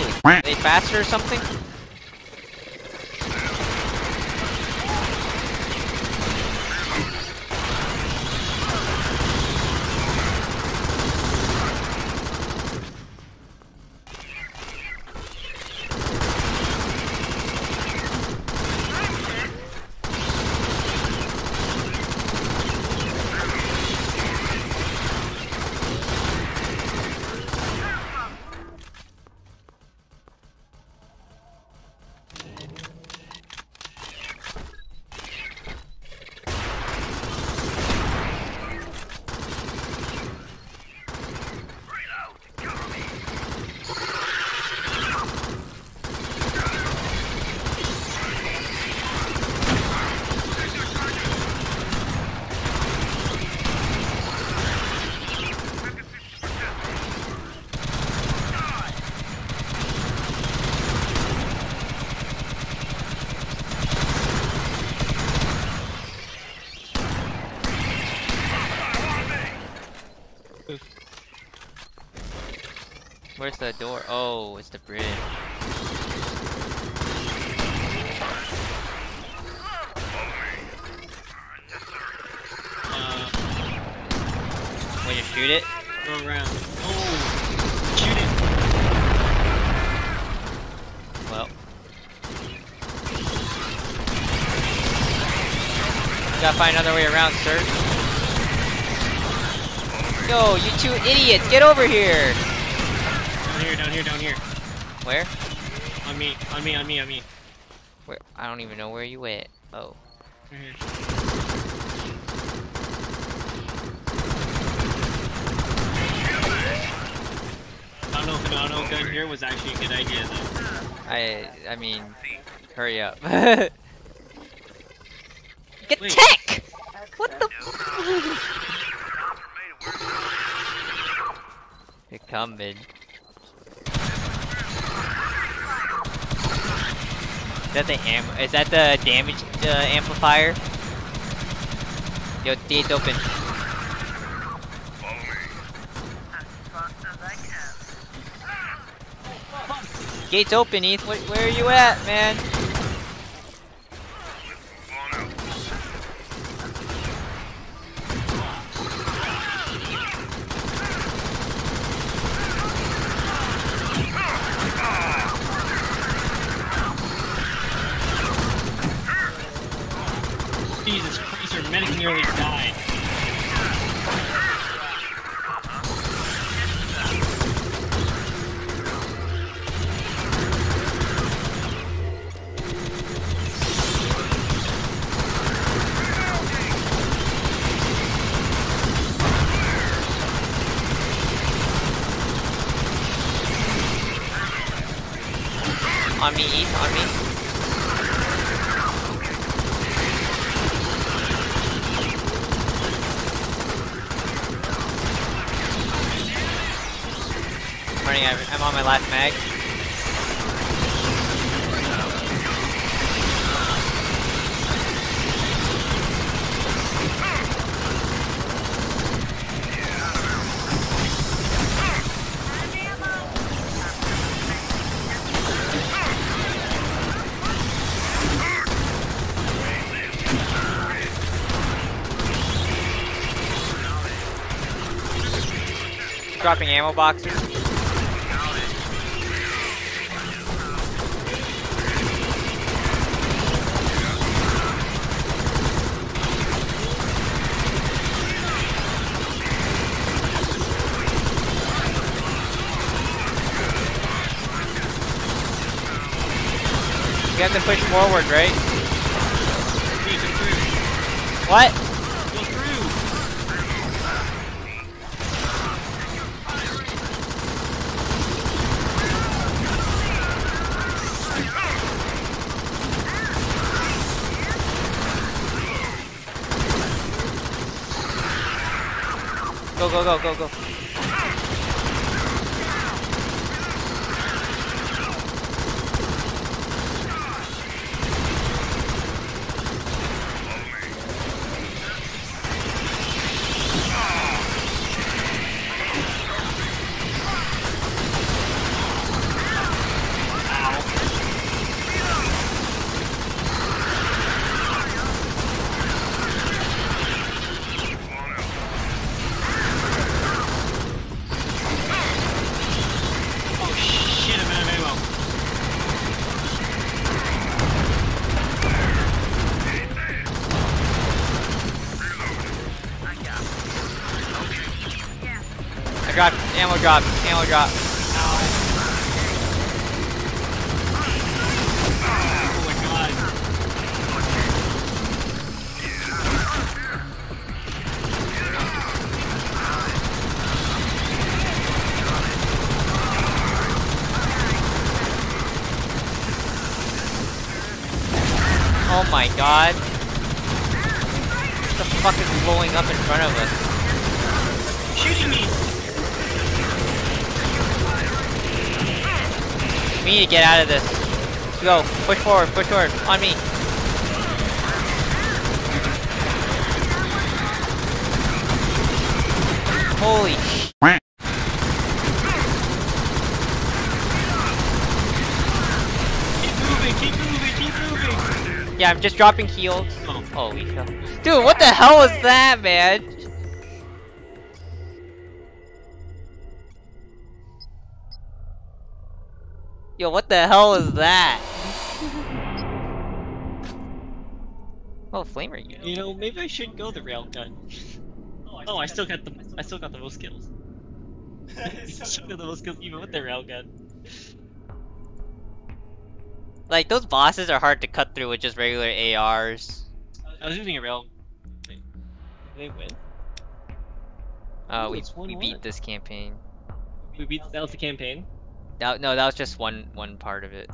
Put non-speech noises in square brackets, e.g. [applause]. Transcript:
Oh, are they faster or something? Where's the door? Oh, it's the bridge. Uh, When you shoot it? go around. Oh, shoot it. Well. Gotta find another way around, sir. Yo, you two idiots, get over here! Down here, down here, down here. Where? On me, on me, on me, on me. Where? I don't even know where you went. Oh. Right here. I don't know if an auto gun here was actually a good idea though. I, I mean, hurry up. [laughs] Get Wait. tech! What the? [laughs] They're coming. Is that the am? Is that the damage uh, amplifier? Yo, gate's open. Gate's open, Eth. Where, where are you at, man? On me, Eth. On me. Running. I'm on my last mag. Dropping ammo boxes. You have to push forward, right? Please, go through. What? Go, go, go, go, go. Drop, ammo drop, ammo drop. Oh my god. Oh my god. What the fuck is blowing up in front of us? We need to get out of this. Let's go. Push forward, push forward. On me. Holy sh- Keep moving, keep moving, keep moving! Yeah, I'm just dropping heals. Oh. Dude, what the hell was that, man? Yo, what the hell is that? [laughs] Oh, flamer unit. You know, maybe I should go the railgun. Oh, I still got the I still got the most kills. [laughs] [laughs] Still got the most kills even with the railgun. Like, those bosses are hard to cut through with just regular ARs. I was using a rail. Wait, they win? Uh, Ooh, we, we beat this campaign. We beat that was the campaign. That, no, that was just one one part of it.